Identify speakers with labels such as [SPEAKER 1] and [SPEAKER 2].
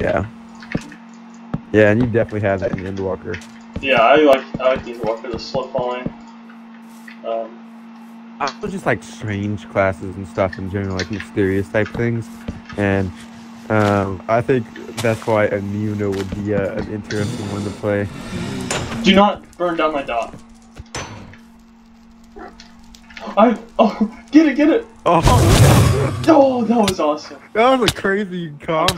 [SPEAKER 1] Yeah. Yeah, and you definitely have that in Endwalker.
[SPEAKER 2] Yeah, I like I like the Endwalker, the slow falling. Um,
[SPEAKER 1] I was just like strange classes and stuff in general, like mysterious type things, and um, I think that's why a Immuno would be uh, an interesting one to play.
[SPEAKER 2] do not burn down my dot. I oh get it get it
[SPEAKER 1] Oh,
[SPEAKER 2] oh that was awesome.
[SPEAKER 1] that was a crazy combo.